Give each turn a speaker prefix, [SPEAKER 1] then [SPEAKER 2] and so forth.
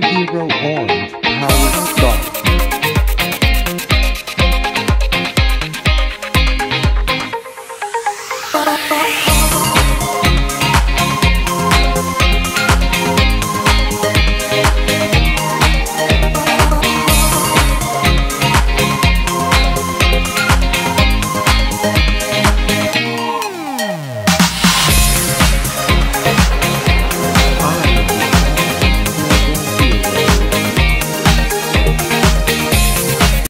[SPEAKER 1] superhero on how scarf. starts.